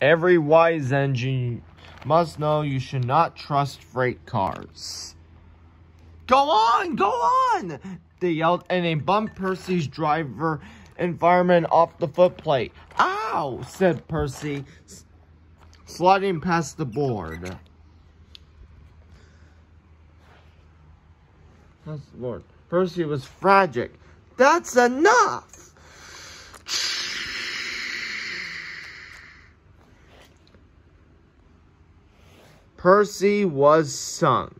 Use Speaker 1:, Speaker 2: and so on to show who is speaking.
Speaker 1: Every wise engine must know you should not trust freight cars. Go on, go on! They yelled and they bumped Percy's driver fireman off the footplate. Ow, said Percy, sliding past the board. That's the board. Percy was tragic. That's enough! Percy was sunk.